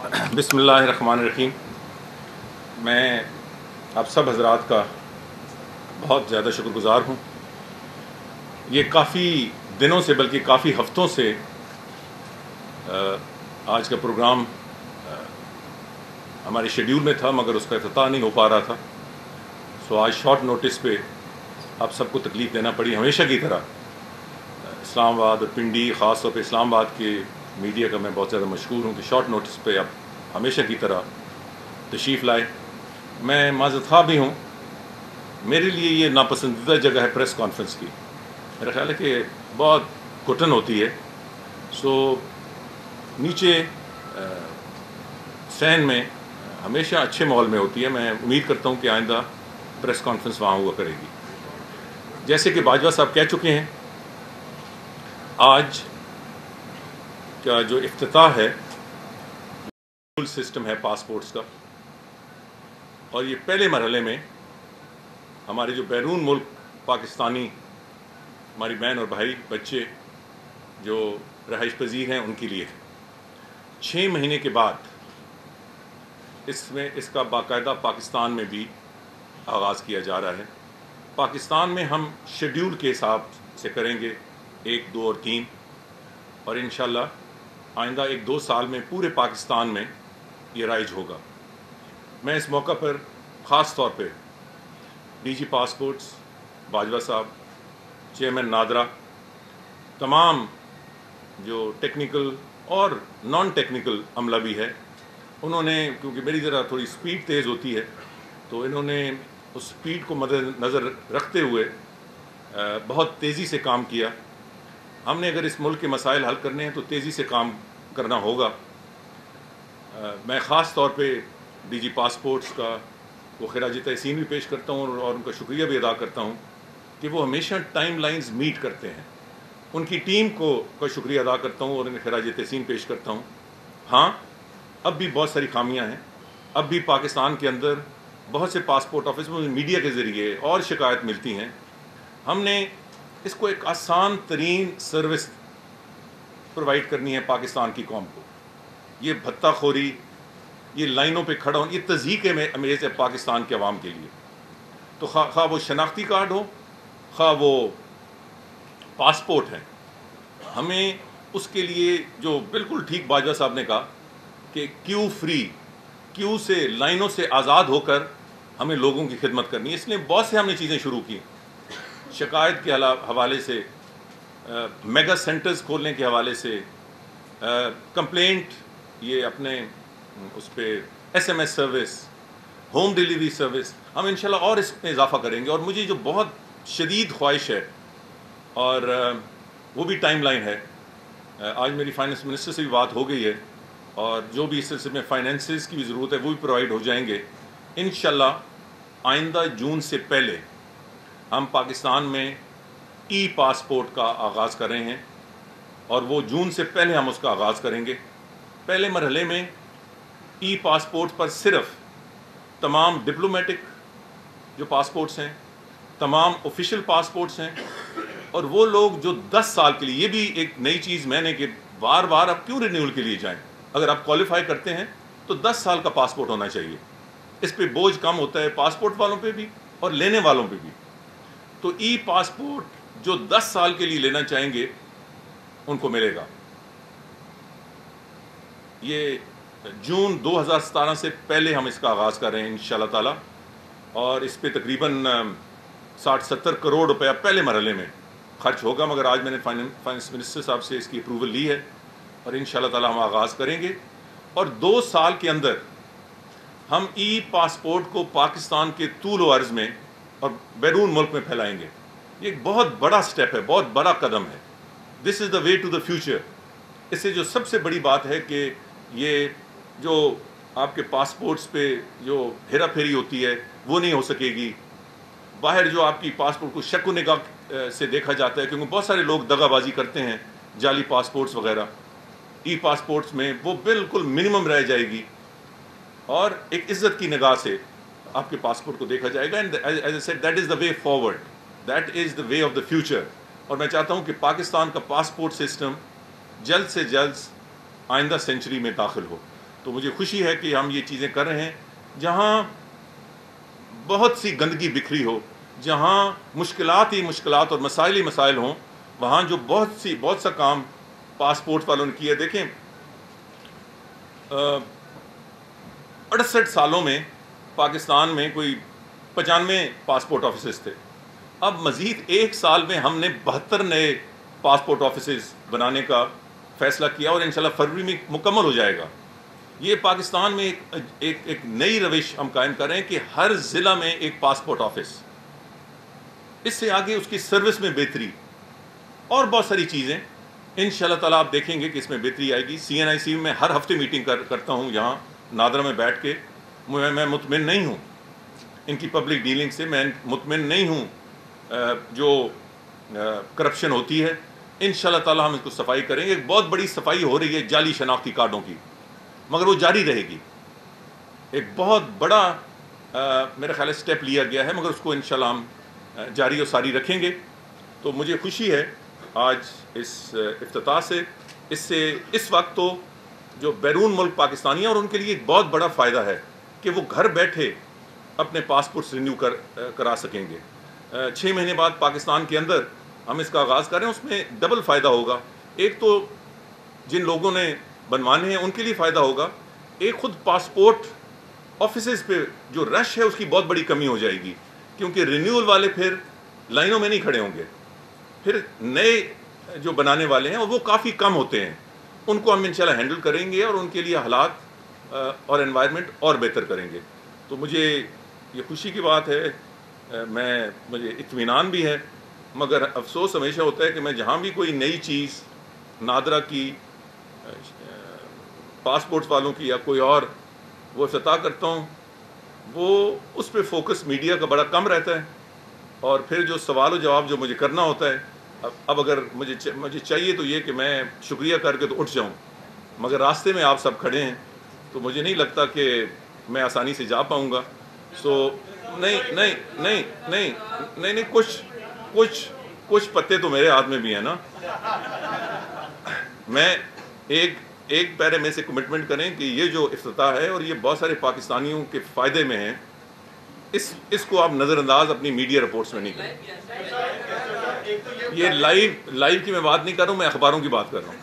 बिसमीम मैं आप सब हजरात का बहुत ज़्यादा शुक्रगुज़ार हूँ। ये काफ़ी दिनों से बल्कि काफ़ी हफ्तों से आज का प्रोग्राम हमारे शेड्यूल में था, मगर उसका अफ्ताह नहीं हो पा रहा था। सो आज शॉर्ट नोटिस पे आप सबको तकलीफ़ देना पड़ी हमेशा की तरह। इस्लामाबाद और पिंडी ख़ास तौर पर इस्लामाबाद के मीडिया का मैं बहुत ज़्यादा मशहूर हूँ कि शॉर्ट नोटिस पे आप हमेशा की तरह तशीफ़ लाए। मैं माजत भी हूँ। मेरे लिए ये नापसंदीदा जगह है प्रेस कॉन्फ्रेंस की। मेरा ख्याल है कि बहुत घुटन होती है। सो नीचे सैन में हमेशा अच्छे माहौल में होती है। मैं उम्मीद करता हूँ कि आइंदा प्रेस कॉन्फ्रेंस वहाँ हुआ करेगी। जैसे कि बाजवा साहब कह चुके हैं, आज का जो अफ्ताह है सिस्टम है पासपोर्ट्स का। और ये पहले मरहले में हमारे जो बैरून मुल्क पाकिस्तानी, हमारी बहन और भाई, बच्चे जो रहाइश पजीर हैं, उनके लिए। छः महीने के बाद इसमें इसका बाकायदा पाकिस्तान में भी आगाज़ किया जा रहा है। पाकिस्तान में हम शेड्यूल के हिसाब से करेंगे एक, दो और तीन, और इन आइंदा एक दो साल में पूरे पाकिस्तान में ये राइज होगा। मैं इस मौका पर ख़ास तौर पे डीजी पासपोर्ट्स, बाजवा साहब, चेयरमैन नादरा, तमाम जो टेक्निकल और नॉन टेक्निकल अमला भी है, उन्होंने, क्योंकि मेरी ज़रा थोड़ी स्पीड तेज़ होती है तो इन्होंने उस स्पीड को मद्देनज़र रखते हुए बहुत तेज़ी से काम किया। हमने अगर इस मुल्क के मसाइल हल करने हैं तो तेज़ी से काम करना होगा। आ, मैं ख़ास तौर पे डीजी पासपोर्ट्स का वो खराज तहसीन भी पेश करता हूँ और उनका शुक्रिया भी अदा करता हूँ कि वो हमेशा टाइम लाइन्स मीट करते हैं। उनकी टीम को का शुक्रिया अदा करता हूँ और उन्हें खराज तहसीन पेश करता हूँ। हाँ अब भी बहुत सारी खामियाँ हैं। अब भी पाकिस्तान के अंदर बहुत से पासपोर्ट ऑफ़िस में मीडिया के ज़रिए और शिकायत मिलती हैं। हमने इसको एक आसान तरीन सर्विस प्रोवाइड करनी है पाकिस्तान की कौम को। ये भत्ताखोरी, ये लाइनों पे खड़ा हो, ये तजीक में अमेज है पाकिस्तान के अवाम के लिए। तो खा खा वो शनाख्ती कार्ड हो, खा वो पासपोर्ट है। हमें उसके लिए जो बिल्कुल ठीक बाजवा साहब ने कहा कि क्यू फ्री, क्यू से, लाइनों से आज़ाद होकर हमें लोगों की खिदमत करनी है। इसलिए बहुत से हमने चीज़ें शुरू की शिकायत के हवाले से आ, मेगा सेंटर्स खोलने के हवाले से कंप्लेंट ये अपने उस पर S M S service home delivery service हम इंशाल्लाह और इसमें इजाफा करेंगे। और मुझे जो बहुत शदीद ख्वाहिश है और वो भी टाइम लाइन है आज मेरी फाइनेंस मिनिस्टर से भी बात हो गई है और जो भी इस सिलसिले में फाइनेंसिस की भी ज़रूरत है वो भी प्रोवाइड हो जाएँगे। इन आइंदा जून से पहले हम पाकिस्तान में ई पासपोर्ट का आगाज़ कर रहे हैं और वो जून से पहले हम उसका आगाज़ करेंगे। पहले मरहले में ई पासपोर्ट पर सिर्फ़ तमाम डिप्लोमेटिक जो पासपोर्ट्स हैं, तमाम ऑफिशियल पासपोर्ट्स हैं, और वो लोग जो 10 साल के लिए, ये भी एक नई चीज़ मैंने कि बार बार आप क्यों रिन्यूअल के लिए जाएँ? अगर आप क्वालिफाई करते हैं तो 10 साल का पासपोर्ट होना चाहिए। इस पर बोझ कम होता है पासपोर्ट वालों पे भी और लेने वालों पे भी। तो ई पासपोर्ट जो 10 साल के लिए लेना चाहेंगे, उनको मिलेगा। ये जून 2017 से पहले हम इसका आगाज़ कर रहे हैं इन ताला। और इस पर तकरीबन साठ सत्तर करोड़ रुपया पहले मरहले में खर्च होगा, मगर आज मैंने फाइनेंस मिनिस्टर साहब से इसकी अप्रूवल ली है और इन ताला हम आगाज़ करेंगे। और दो साल के अंदर हम ई पासपोर्ट को पाकिस्तान के तूल अर्ज़ में और बैरून मुल्क में फैलाएँगे। ये एक बहुत बड़ा स्टेप है, बहुत बड़ा कदम है। This is the way to the future इससे जो सबसे बड़ी बात है कि ये जो आपके पासपोर्ट्स पे जो हेरा फेरी होती है, वो नहीं हो सकेगी। बाहर जो आपकी पासपोर्ट को शक निगाह से देखा जाता है, क्योंकि बहुत सारे लोग दगाबाजी करते हैं, जाली पासपोर्ट्स वगैरह। ई पासपोर्ट्स में वो बिल्कुल मिनिमम रह जाएगी। और एक इज़्ज़त की निगाह से आपके पासपोर्ट को देखा जाएगा and as said that is the way forward that is the way of the future और मैं चाहता हूँ कि पाकिस्तान का पासपोर्ट सिस्टम जल्द से जल्द आइंदा सेंचुरी में दाखिल हो। तो मुझे खुशी है कि हम ये चीज़ें कर रहे हैं, जहाँ बहुत सी गंदगी बिखरी हो, जहाँ मुश्किल ही मुश्किल और मसाइल ही मसाइल हों, वहाँ जो बहुत सी, बहुत सा काम पासपोर्ट वालों ने किया। देखें अड़सठ सालों में पाकिस्तान में कोई पचानवे पासपोर्ट ऑफ़िस थे। अब मज़ीद एक साल में हमने बहत्तर नए पासपोर्ट ऑफ़िस बनाने का फैसला किया और इंशाल्लाह फरवरी में मुकम्मल हो जाएगा। ये पाकिस्तान में एक एक, एक नई रविश हम कायम कर रहे हैं कि हर ज़िला में एक पासपोर्ट ऑफ़िस। इससे आगे उसकी सर्विस में बेहतरी और बहुत सारी चीज़ें। इन ताला आप देखेंगे कि इसमें बेहतरी आएगी। सी एन आई सी में हर हफ़्ते मीटिंग कर करता हूँ यहाँ नादरा में बैठ के। मैं मैं मुतमिन नहीं हूँ। इनकी पब्लिक डीलिंग से मैं मुतमिन नहीं हूँ। जो करप्शन होती है इन ताला हम इसको सफ़ाई करेंगे। एक बहुत बड़ी सफ़ाई हो रही है जाली शनाख्ती कार्डों की मगर वो जारी रहेगी। एक बहुत बड़ा आ, मेरा ख्याल स्टेप लिया गया है मगर उसको इन हम जारी और सारी रखेंगे। तो मुझे खुशी है आज इस अफ्ताह से। इससे इस वक्त तो जो बैरून मुल्क पाकिस्तानी है और उनके लिए एक बहुत बड़ा फ़ायदा है। कि वो घर बैठे अपने पासपोर्ट्स रिन्यू कर करा सकेंगे। छः महीने बाद पाकिस्तान के अंदर हम इसका आगाज़ करें उसमें डबल फ़ायदा होगा। एक तो जिन लोगों ने बनवाने हैं, उनके लिए फ़ायदा होगा। एक खुद पासपोर्ट ऑफ़िस पे जो रश है, उसकी बहुत बड़ी कमी हो जाएगी, क्योंकि रिन्यूअल वाले फिर लाइनों में नहीं खड़े होंगे। फिर नए जो बनाने वाले हैं, वो काफ़ी कम होते हैं। उनको हम इंशाल्लाह हैंडल करेंगे और उनके लिए हालात और एनवायरनमेंट और बेहतर करेंगे। तो मुझे ये खुशी की बात है मैं, मुझे इतमान भी है, मगर अफसोस हमेशा होता है कि मैं जहाँ भी कोई नई चीज़, नादरा की पासपोर्ट वालों की या कोई और, वो सता करता हूँ, वो उस पर फोकस मीडिया का बड़ा कम रहता है, और फिर जो सवाल जवाब जो मुझे करना होता है, अब अब अगर मुझे मुझे चाहिए तो ये कि मैं शुक्रिया करके तो उठ जाऊँ, मगर रास्ते में आप सब खड़े हैं तो मुझे नहीं लगता कि मैं आसानी से जा पाऊँगा। सो नहीं नहीं नहीं नहीं नहीं नहीं, कुछ कुछ कुछ पत्ते तो मेरे हाथ में भी हैं ना। मैं एक एक पैरे में से कमिटमेंट करें कि ये जो अफ्ताह है और ये बहुत सारे पाकिस्तानियों के फ़ायदे में है, इस, इसको आप नज़रअंदाज अपनी मीडिया रिपोर्ट्स में नहीं करें। ये लाइव लाइव की मैं बात नहीं कर रहा हूँ, मैं अखबारों की बात कर रहा हूँ।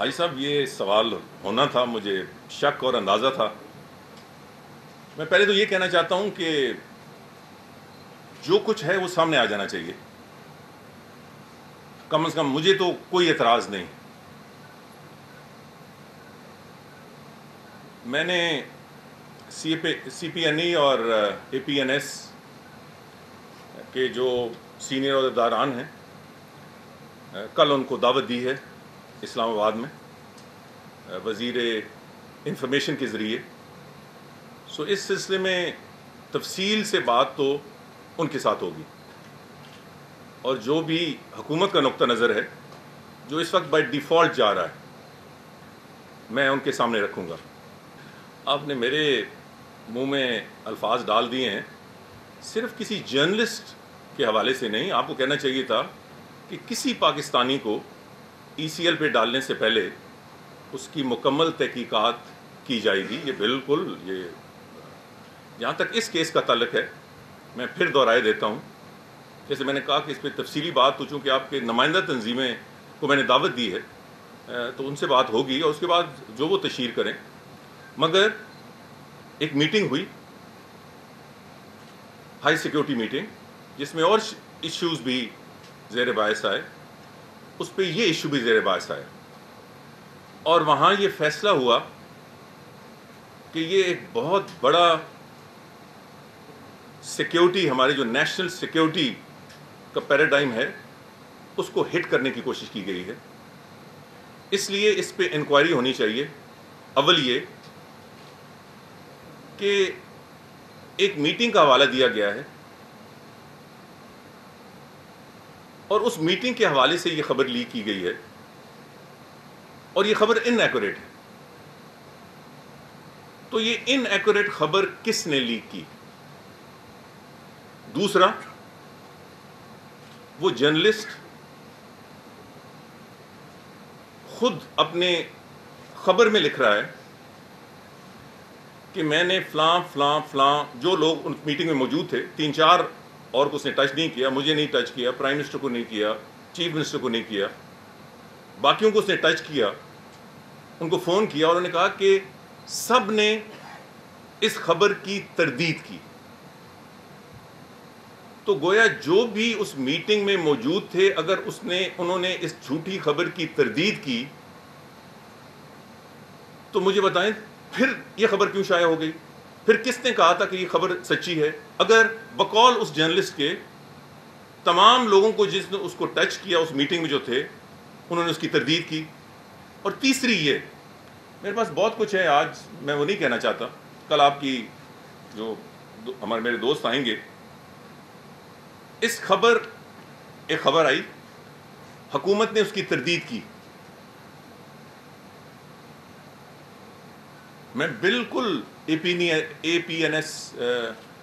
भाई साहब, ये सवाल होना था, मुझे शक और अंदाज़ा था। मैं पहले तो ये कहना चाहता हूँ कि जो कुछ है वो सामने आ जाना चाहिए। कम से कम मुझे तो कोई एतराज़ नहीं। मैंने सी सी पी एन ई और ए पी एन एस के जो सीनियर अहदेदारान हैं कल उनको दावत दी है। इस्लामाबाद में वज़ीर इंफॉर्मेशन के ज़रिए। सो इस सिलसिले में तफसील से बात तो उनके साथ होगी। और जो भी हुकूमत का नुक़ नज़र है, जो इस वक्त बाई डिफ़ॉल्ट जा रहा है, मैं उनके सामने रखूँगा। आपने मेरे मुँह में अल्फाज डाल दिए हैं। सिर्फ़ किसी जर्नलिस्ट के हवाले से नहीं, आपको कहना चाहिए था कि किसी पाकिस्तानी को ई सी एल पे डालने से पहले उसकी मुकम्मल तहकीकात की जाएगी। ये बिल्कुल, ये, जहाँ तक इस केस का तलक है, मैं फिर दोहराए देता हूँ। जैसे मैंने कहा कि इस पर तफसीली बात तो चूँकि आपके नुमाइंदा तंजीमें को मैंने दावत दी है तो उनसे बात होगी और उसके बाद जो वो तशीर करें। मगर एक मीटिंग हुई, हाई सिक्योरिटी मीटिंग, जिसमें और इश्यूज़ भी जेर बायस आए। उस पर यह इशू भी जेर बायस आया। और वहाँ ये फैसला हुआ कि ये एक बहुत बड़ा सिक्योरिटी हमारे जो नेशनल सिक्योरिटी का पैराडाइम है, उसको हिट करने की कोशिश की गई है। इसलिए इस पर इंक्वायरी होनी चाहिए, अव्वल ये कि एक मीटिंग का हवाला दिया गया है और उस मीटिंग के हवाले से ये खबर लीक की गई है। और ये खबर इनएक्यूरेट है। तो ये इनएक्यूरेट खबर किसने लीक की? दूसरा, वो जर्नलिस्ट खुद अपने खबर में लिख रहा है कि मैंने फ़लाँ फ़लाँ फ़लाँ, जो लोग उन मीटिंग में मौजूद थे, तीन चार और को उसने टच नहीं किया, मुझे नहीं टच किया प्राइम मिनिस्टर को नहीं किया चीफ मिनिस्टर को नहीं किया। बाकियों को उसने टच किया, उनको फ़ोन किया और उन्होंने कहा कि सबने इस खबर की तरदीद की। तो गोया जो भी उस मीटिंग में मौजूद थे, अगर उसने, उन्होंने इस झूठी खबर की तरदीद की तो मुझे बताएँ, फिर यह खबर क्यों शाया हो गई? फिर किसने कहा था कि ये खबर सच्ची है? अगर बकौल उस जर्नलिस्ट के तमाम लोगों को जिसने उसको टच किया, उस मीटिंग में जो थे, उन्होंने उसकी तरदीद की। और तीसरी ये, मेरे पास बहुत कुछ है आज, मैं वो नहीं कहना चाहता। कल आपकी जो हमारे, मेरे दोस्त आएँगे। इस खबर, एक खबर आई। हुकूमत ने उसकी तरदीद की। मैं बिल्कुल ए पी एन एस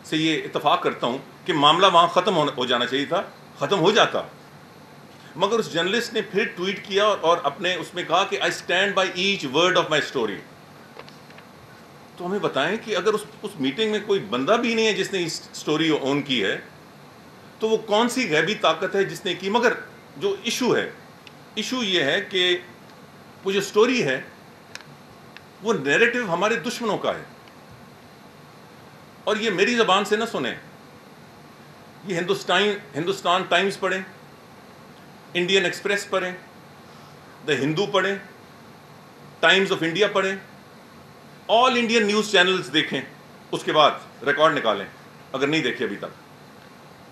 से ये इतफाक़ करता हूँ कि मामला वहाँ ख़त्म हो जाना चाहिए था ख़त्म हो जाता। मगर उस जर्नलिस्ट ने फिर ट्वीट किया और, और अपने उसमें कहा कि I stand by each word of my story तो हमें बताएँ कि अगर उस उस मीटिंग में कोई बंदा भी नहीं है जिसने इस स्टोरी ऑन की है तो वो कौन सी गैबी ताकत है जिसने की? मगर जो इशू है इशू ये है कि वो जो स्टोरी है वो नैरेटिव हमारे दुश्मनों का है। और ये मेरी ज़बान से ना सुने। ये हिंदुस्तान हिंदुस्तान टाइम्स पढ़ें इंडियन एक्सप्रेस पढ़ें द हिंदू पढ़ें टाइम्स ऑफ़ इंडिया पढ़ें ऑल इंडियन न्यूज़ चैनल्स देखें उसके बाद रिकॉर्ड निकालें अगर नहीं देखे अभी तक।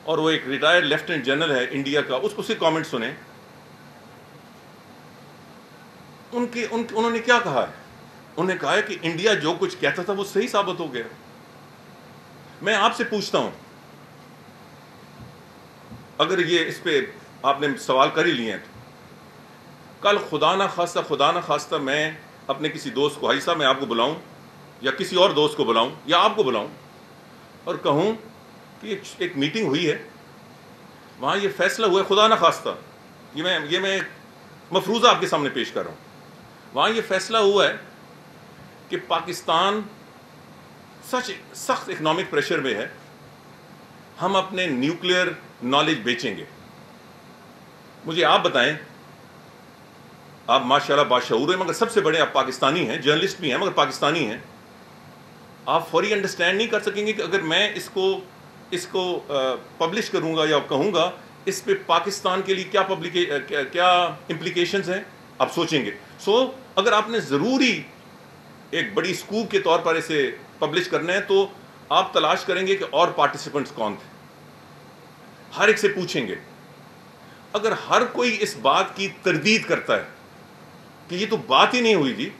और वो एक रिटायर्ड लेफ्टिनेंट जनरल है इंडिया का उसको से कमेंट सुने। उनके उन, उन्होंने क्या कहा है? उन्होंने कहा है कि इंडिया जो कुछ कहता था वो सही साबित हो गया। मैं आपसे पूछता हूँ। अगर ये इस पे आपने सवाल कर ही लिए हैं तो कल खुदा ना खास्ता खुदा ना खास्ता मैं अपने किसी दोस्त को हाई मैं आपको बुलाऊं या किसी और दोस्त को बुलाऊं या आपको बुलाऊं और कहूँ कि एक, एक मीटिंग हुई है वहाँ ये फैसला हुआ है खुदा ना खास्ता। ये मैं ये मैं मफरूज़ा आपके सामने पेश कर रहा हूँ। वहाँ ये फैसला हुआ है कि पाकिस्तान सच सख्त इकोनॉमिक प्रेशर में है हम अपने न्यूक्लियर नॉलेज बेचेंगे। मुझे आप बताएँ आप माशाल्लाह बाशूर हैं मगर सबसे बड़े आप पाकिस्तानी हैं जर्नलिस्ट भी हैं मगर पाकिस्तानी हैं। आप फौरी अंडरस्टैंड नहीं कर सकेंगे कि अगर मैं इसको इसको पब्लिश करूँगा या कहूँगा इस पे पाकिस्तान के लिए क्या पब्लिक क्या, इम्प्लीकेशंस हैं आप सोचेंगे। सो so, अगर आपने ज़रूरी एक बड़ी स्कूप के तौर पर इसे पब्लिश करना है तो आप तलाश करेंगे कि और पार्टिसिपेंट्स कौन थे। हर एक से पूछेंगे। अगर हर कोई इस बात की तरदीद करता है कि ये तो बात ही नहीं हुई थी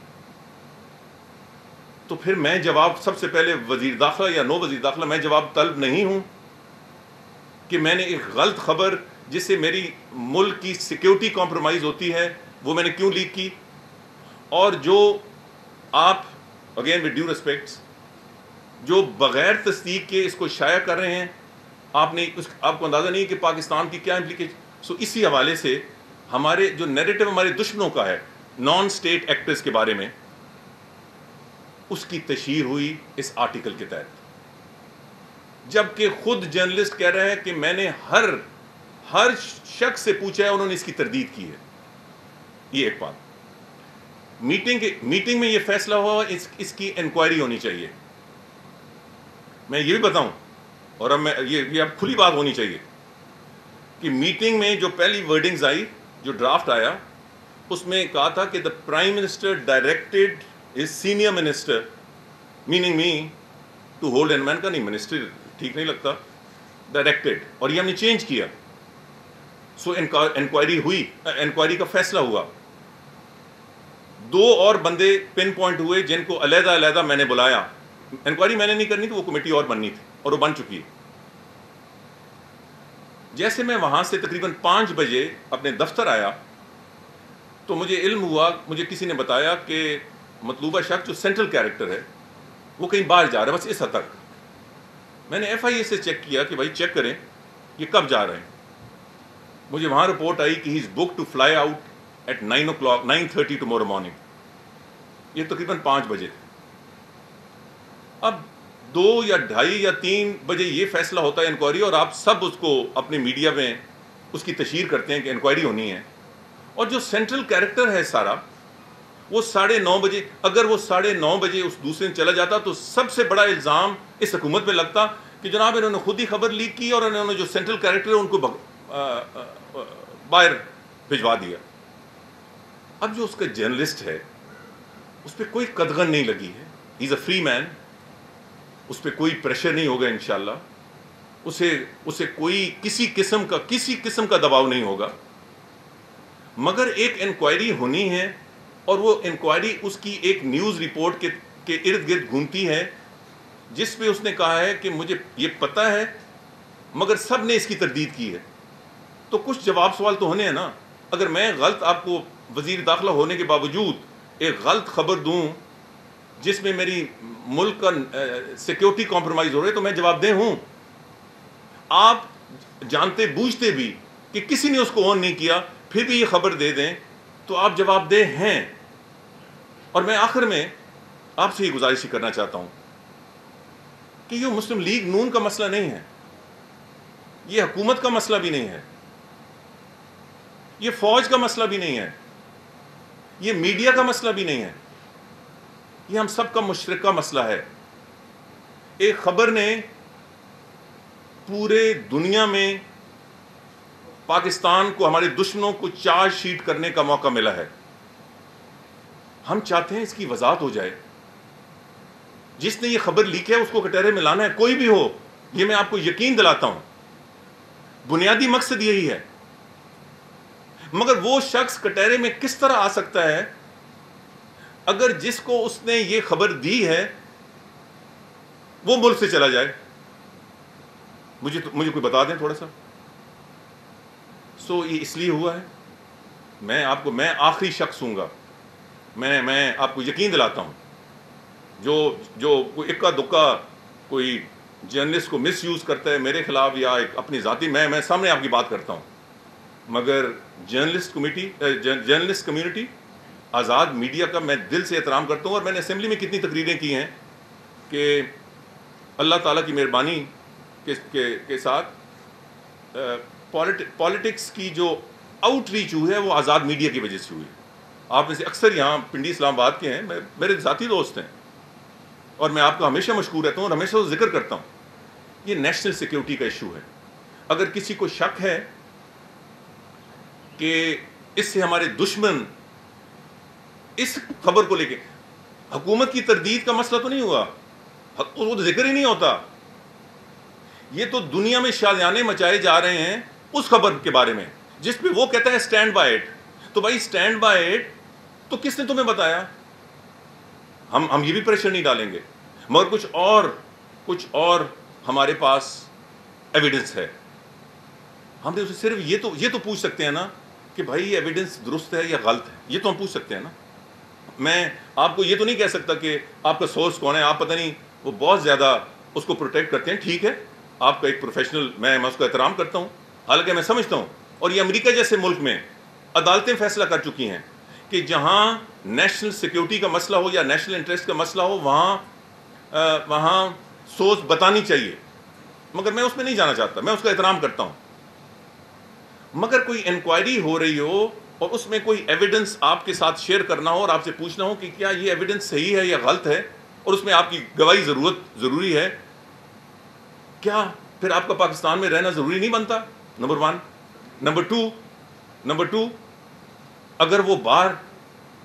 तो फिर मैं जवाब सबसे पहले वज़ीर दाखिला या नो वज़ीर दाखिला, मैं जवाब तलब नहीं हूँ कि मैंने एक गलत खबर जिससे मेरी मुल्क की सिक्योरिटी कॉम्प्रोमाइज़ होती है, वो मैंने क्यों लीक की। और जो आप अगेन विद ड्यू रिस्पेक्ट्स जो बगैर तस्दीक के इसको शाया कर रहे हैं आपने उस आपको अंदाज़ा नहीं कि पाकिस्तान की क्या इम्प्लीकेशन सो इसी हवाले से हमारे जो नेरेटिव हमारे दुश्मनों का है नॉन स्टेट एक्टर्स के बारे में उसकी तशहर हुई इस आर्टिकल के तहत। जबकि खुद जर्नलिस्ट कह रहे हैं कि मैंने हर हर शख्स से पूछा है उन्होंने इसकी तरदीद की है। ये एक बात। मीटिंग मीटिंग में ये फैसला हुआ इस, इसकी इंक्वायरी होनी चाहिए। मैं ये भी बताऊँ, और अब मैं, ये ये अब खुली बात होनी चाहिए कि मीटिंग में जो पहली वर्डिंग्स आई, जो ड्राफ्ट आया, उसमें कहा था कि the prime minister directed is senior minister meaning me to hold and man का नहीं मिनिस्टर ठीक नहीं लगता डायरेक्टेड और ये हमने चेंज किया। सो इंक्वायरी हुई इंक्वायरी का फैसला हुआ। दो और बंदे पिन पॉइंट हुए, जिनको अलहदा अलहदा मैंने बुलाया। इंक्वायरी मैंने नहीं करनी थी वो कमेटी और बननी थी, और वो बन चुकी है। जैसे मैं वहाँ से तकरीबन पाँच बजे अपने दफ्तर आया तो मुझे इल्म हुआ, मुझे किसी ने बताया कि मतलूबा शख्स जो सेंट्रल कैरेक्टर है, वो कहीं बाहर जा रहा है, बस इस हद तक। मैंने एफ़ आई ए से चेक किया कि भाई चेक करें, ये कब जा रहे हैं। मुझे वहाँ रिपोर्ट आई कि he is book to fly out at nine o'clock nine thirty tomorrow morning ये तकरीबन पाँच बजे अब दो या ढाई या तीन बजे ये फैसला होता है इंक्वायरी और आप सब उसको अपने मीडिया में उसकी तशहर करते हैं कि इंक्वायरी होनी है। और जो सेंट्रल कैरेक्टर है सारा, वो साढ़े नौ बजे, अगर वो साढ़े नौ बजे उस दूसरे चला जाता तो सबसे बड़ा इल्ज़ाम इस हकूमत पे लगता कि जनाब इन्होंने खुद ही खबर लीक की और इन्होंने जो सेंट्रल कैरेक्टर है उनको बाहर भिजवा दिया। अब जो उसका जर्नलिस्ट है, उस पर कोई कदगन नहीं लगी है। इज़ अ फ्री मैन उस पर कोई प्रेशर नहीं होगा इन उसे उसे कोई किसी किस्म का, किसी किस्म का दबाव नहीं होगा। मगर एक इंक्वायरी होनी है और वो इंक्वायरी उसकी एक न्यूज़ रिपोर्ट के के इर्द गिर्द घूमती है, जिस पे उसने कहा है कि मुझे ये पता है, मगर सबने इसकी तरदीद की है। तो कुछ जवाब सवाल तो होने हैं ना। अगर मैं गलत आपको वज़ीर दाखिला होने के बावजूद एक गलत खबर दूँ जिसमें मेरी मुल्क का सिक्योरिटी कॉम्प्रोमाइज़ हो रही है तो मैं जवाबदेह हूँ। आप जानते, बूझते भी कि किसी ने उसको ऑन नहीं किया, फिर भी ये खबर दे दें तो आप जवाबदेह हैं। और मैं आखिर में आपसे ये गुजारिश ही करना चाहता हूँ कि ये मुस्लिम लीग नून का मसला नहीं है, ये हुकूमत का मसला भी नहीं है, ये फौज का मसला भी नहीं है, ये मीडिया का मसला भी नहीं है। ये हम सब का मुशरका मसला है। एक खबर ने पूरे दुनिया में पाकिस्तान को, हमारे दुश्मनों को चार्ज शीट करने का मौका मिला है। हम चाहते हैं इसकी वजाहत हो जाए। जिसने ये खबर लीक है, उसको कटहरे में लाना है, कोई भी हो, ये मैं आपको यकीन दिलाता हूँ। बुनियादी मकसद यही है। मगर वो शख्स कटहरे में किस तरह आ सकता है अगर जिसको उसने ये खबर दी है वो मुल्क से चला जाए। मुझे तो, मुझे कोई बता दें थोड़ा सा सो ये इसलिए हुआ है मैं आपको मैं आखिरी शख्स हूँगा। मैं मैं आपको यकीन दिलाता हूँ जो जो कोई इक्का दुक्का कोई जर्नलिस्ट को मिस यूज़ करता है मेरे खिलाफ या एक अपनी ज़ाती मैं मैं सामने आपकी बात करता हूँ। मगर जर्नलिस्ट कमेटी जर्नलिस्ट कम्युनिटी आज़ाद मीडिया का मैं दिल से एहतराम करता हूँ और मैंने असम्बली में कितनी तकरीरें की हैं कि अल्लाह ताला की मेहरबानी के, के, के साथ पॉलिटिक्स की जो आउटरीच हुई है वो आज़ाद मीडिया की वजह से हुई। आप में से अक्सर यहाँ पिंडी इस्लामाबाद के हैं मैं मेरे साथी दोस्त हैं और मैं आपका हमेशा मशहूर रहता हूँ और हमेशा ज़िक्र करता हूँ। ये नेशनल सिक्योरिटी का इशू है। अगर किसी को शक है कि इससे हमारे दुश्मन इस खबर को लेके। हुकूमत की तरदीद का मसला तो नहीं हुआ? वो तो ज़िक्र ही नहीं होता। ये तो दुनिया में शाजाने मचाए जा रहे हैं उस खबर के बारे में, जिस पे वो कहता है स्टैंड बाय इट तो भाई स्टैंड बाय इट तो किसने तुम्हें बताया? हम हम ये भी प्रेशर नहीं डालेंगे। मगर कुछ और कुछ और हमारे पास एविडेंस है। हमने उसे सिर्फ़ ये तो ये तो पूछ सकते हैं ना कि भाई, ये एविडेंस दुरुस्त है या गलत है? ये तो हम पूछ सकते हैं ना। मैं आपको ये तो नहीं कह सकता कि आपका सोर्स कौन है, आप पता नहीं, वो बहुत ज़्यादा उसको प्रोटेक्ट करते हैं, ठीक है? आपका एक प्रोफेशनल मैं मैं उसका एहतराम करता हूँ। हालाँकि मैं समझता हूँ, और ये अमेरिका जैसे मुल्क में अदालतें फैसला कर चुकी हैं कि जहाँ नेशनल सिक्योरिटी का मसला हो या नेशनल इंटरेस्ट का मसला हो, वहाँ वहाँ सोच बतानी चाहिए। मगर मैं उसमें नहीं जाना चाहता, मैं उसका एहतराम करता हूँ। मगर कोई इंक्वायरी हो रही हो और उसमें कोई एविडेंस आपके साथ शेयर करना हो और आपसे पूछना हो कि क्या ये एविडेंस सही है या गलत है, और उसमें आपकी गवाही ज़रूरत, ज़रूरी है, क्या फिर आपका पाकिस्तान में रहना ज़रूरी नहीं बनता? Number one number two number two अगर वो बार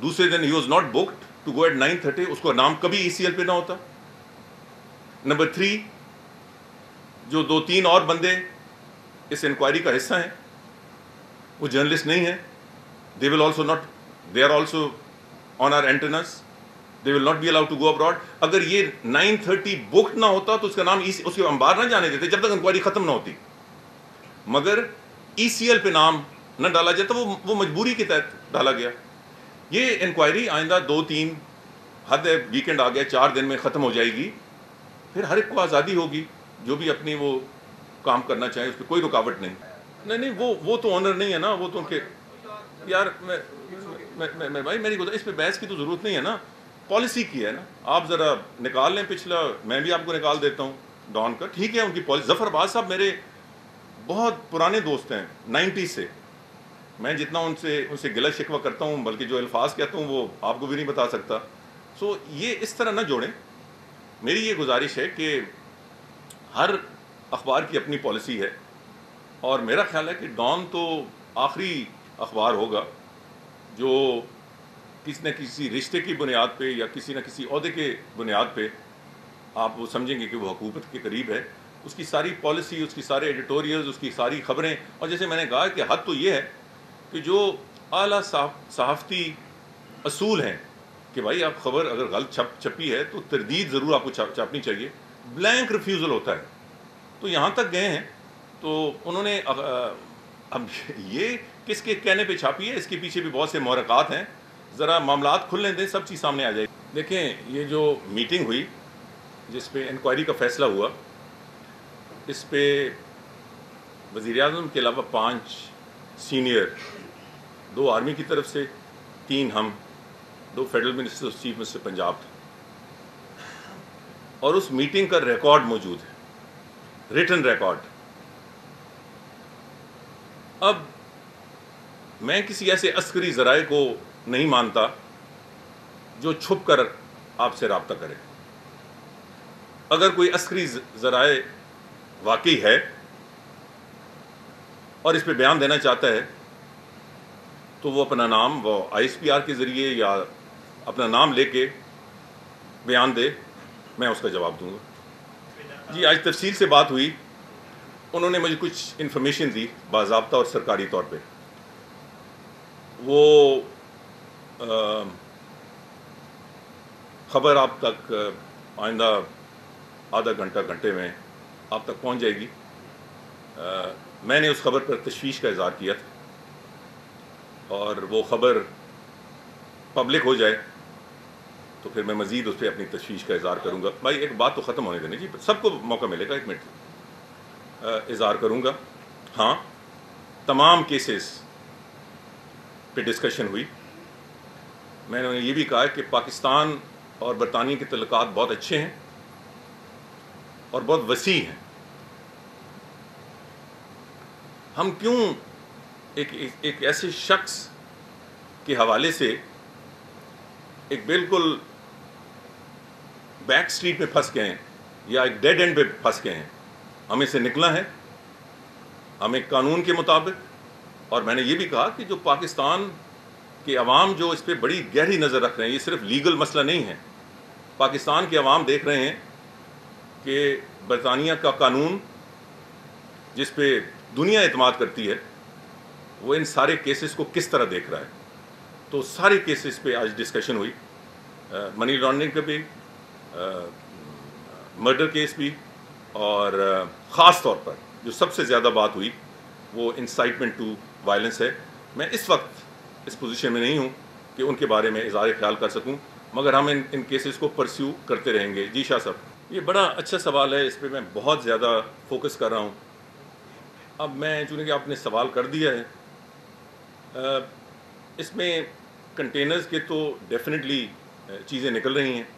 दूसरे दिन ही was not booked to go at nine thirty उसको नाम कभी ई सी एल पे ना होता. नंबर थ्री जो दो तीन और बंदे इस इंक्वायरी का हिस्सा हैं, वो जर्नलिस्ट नहीं है. They will also not they are also on our antennas they will not be allowed to go abroad अगर ये 9:30 बुक ना होता तो उसका नाम उसके अंबार ना जाने देते जब तक इंक्वायरी खत्म ना होती। मगर ईसीएल पे नाम न डाला जाता वो वो मजबूरी के तहत डाला गया। ये इंक्वायरी आइंदा दो तीन हद है वीकेंड आ गया, चार दिन में ख़त्म हो जाएगी। फिर हर एक को आज़ादी होगी, जो भी अपनी वो काम करना चाहे उस पर कोई रुकावट नहीं। नहीं नहीं, वो वो तो ऑनर नहीं है ना, वो तो उनके यार मैं मैं, भाई मेरी इस पर बहस की तो ज़रूरत नहीं है ना। पॉलिसी की है ना। आप ज़रा निकाल लें पिछला मैं भी आपको निकाल देता हूँ डॉन का। ठीक है उनकी पॉलिसी जफरबाज साहब मेरे बहुत पुराने दोस्त हैं नाइन्टी से। मैं जितना उनसे उनसे गिला शिकवा करता हूँ बल्कि जो अल्फाज कहता हूँ वो आपको भी नहीं बता सकता। सो ये इस तरह ना जोड़ें। मेरी ये गुजारिश है कि हर अखबार की अपनी पॉलिसी है। और मेरा ख्याल है कि डॉन तो आखिरी अखबार होगा, जो किसी न किसी रिश्ते की बुनियाद पे या किसी न किसी अहदे के बुनियाद पे आप वो समझेंगे कि वो हुकूमत के करीब है। उसकी सारी पॉलिसी, उसकी सारे एडिटोरियल्स, उसकी सारी खबरें, और जैसे मैंने कहा कि हद तो ये है कि जो आला सहाफ़ती असूल हैं कि भाई आप खबर अगर गलत छप, छपी है तो तरदीद ज़रूर आपको छापनी चाहिए। ब्लैंक रिफ्यूज़ल होता है। तो यहाँ तक गए हैं। तो उन्होंने अब ये किसके कहने पे छापी है? इसके पीछे भी बहुत से महरक़ात हैं। ज़रा मामला खुलने दें, सब चीज़ सामने आ जाएगी। देखें, ये जो मीटिंग हुई, जिस पे इंक्वायरी का फ़ैसला हुआ, इस पे वज़ी अजम के अलावा पाँच सीनियर दो आर्मी की तरफ़ से, तीन हम, दो federal minister of chief minister Punjab थे। और उस मीटिंग का रिकॉर्ड मौजूद है। रिटर्न रिकॉर्ड अब मैं किसी ऐसे अस्करी ज़राए को नहीं मानता जो छुप कर आपसे रबता करे। अगर कोई अस्करी ज़राए वाकई है और इस पर बयान देना चाहता है तो वो अपना नाम वो आईएसपीआर के ज़रिए या अपना नाम लेके बयान दे, मैं उसका जवाब दूँगा। जी, आज तफसील से बात हुई। उन्होंने मुझे कुछ इन्फॉर्मेशन दी बाबा और सरकारी तौर पे। वो ख़बर आप तक आइंदा आधा घंटा घंटे में आप तक पहुँच जाएगी। आ, मैंने उस खबर पर तशवीश का इजहार किया था और वो खबर पब्लिक हो जाए तो फिर मैं मज़ीद उस पर अपनी तशवीश का इजहार करूँगा। भाई एक बात तो ख़त्म होने देने जी सबको मौका मिलेगा एक मिनट। इजहार करूँगा। हाँ तमाम केसेस पे डिस्कशन हुई। मैंने ये भी कहा कि पाकिस्तान और बरतानिया के तल्लक बहुत अच्छे हैं और बहुत वसी हैं। हम क्यों एक, एक, एक ऐसे शख्स के हवाले से एक बिल्कुल बैक स्ट्रीट में फंस गए हैं या एक डेड एंड पे फंस गए हैं? हमें से निकला है। हमें कानून के मुताबिक और मैंने ये भी कहा कि जो पाकिस्तान के अवाम जो इस पर बड़ी गहरी नज़र रख रहे हैं, ये सिर्फ़ लीगल मसला नहीं है। पाकिस्तान के अवाम देख रहे हैं कि बरतानिया का कानून जिस पे दुनिया अतमाद करती है, वो इन सारे केसेस को किस तरह देख रहा है? तो सारे केसेस पे आज डिस्कशन हुई। मनी लॉन्ड्रिंग का भी मर्डर केस भी और ख़ास तौर पर जो सबसे ज़्यादा बात हुई, वो इंसाइटमेंट टू वायलेंस है। मैं इस वक्त इस पोजीशन में नहीं हूँ कि उनके बारे में इजहार ख्याल कर सकूँ, मगर हम इन इन केसेस को परस्यू करते रहेंगे। जी शाह साहब। ये बड़ा अच्छा सवाल है, इस पर मैं बहुत ज़्यादा फोकस कर रहा हूँ। अब मैं चूँकि आपने सवाल कर दिया है इसमें कंटेनर्स के तो डेफिनेटली चीज़ें निकल रही हैं,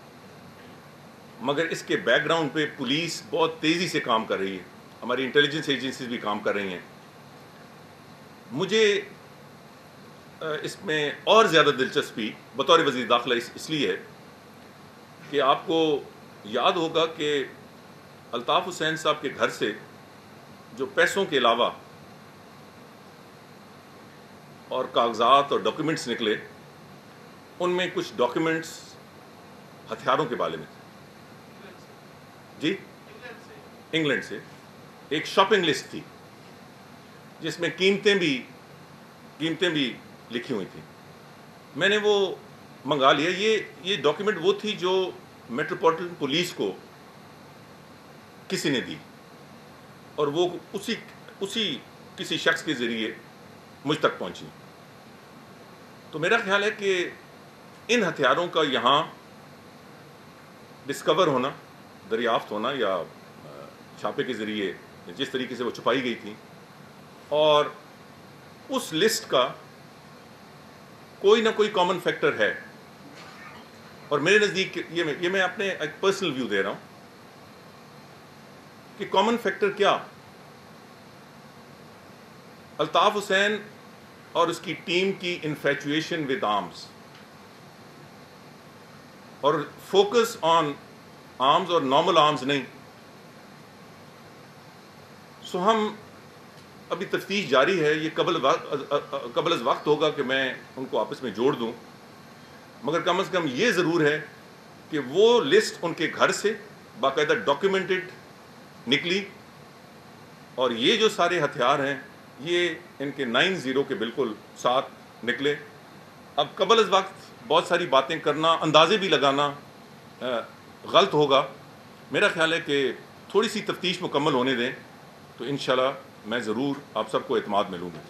मगर इसके बैकग्राउंड पे पुलिस बहुत तेज़ी से काम कर रही है। हमारी इंटेलिजेंस एजेंसीज भी काम कर रही हैं। मुझे इसमें और ज़्यादा दिलचस्पी बतौर वजी दाखिला इसलिए है कि आपको याद होगा कि अल्ताफ़ हुसैन साहब के घर से जो पैसों के अलावा और कागजात और डॉक्यूमेंट्स निकले उनमें कुछ डॉक्यूमेंट्स हथियारों के बारे में थे। जी? इंग्लैंड से। एक शॉपिंग लिस्ट थी। जिसमें कीमतें भी कीमतें भी लिखी हुई थी। मैंने वो मंगा लिया। ये ये डॉक्यूमेंट वो थी जो मेट्रोपॉलिटन पुलिस को किसी ने दी। और वो उसी उसी किसी शख्स के ज़रिए मुझ तक पहुँची। तो मेरा ख्याल है कि इन हथियारों का यहाँ डिस्कवर होना, दरियाफ्त होना या छापे के ज़रिए जिस तरीके से वो छुपाई गई थी और उस लिस्ट का कोई ना कोई कॉमन फैक्टर है। और मेरे नज़दीक ये मैं ये मैं अपने एक पर्सनल व्यू दे रहा हूँ कि कॉमन फैक्टर क्या? अल्ताफ़ हुसैन और उसकी टीम की इन्फेचुएशन विद आर्म्स और फोकस ऑन आर्म्स और नॉर्मल आर्म्स नहीं। सो हम अभी तफ्तीश जारी है, ये कबल कबल वक्त होगा कि मैं उनको आपस में जोड़ दूँ। मगर कम अज़ कम ये ज़रूर है कि वो लिस्ट उनके घर से बाकायदा डॉक्यूमेंटेड निकली। और ये जो सारे हथियार हैं, ये इनके नाइन ज़ीरो के बिल्कुल साथ निकले। अब कबल वक्त बहुत सारी बातें करना, अंदाजे भी लगाना गलत होगा। मेरा ख्याल है कि थोड़ी सी तफ्तीश मुकम्मल होने दें तो इन मैं ज़रूर आप सबको अतमाद मिलूँगी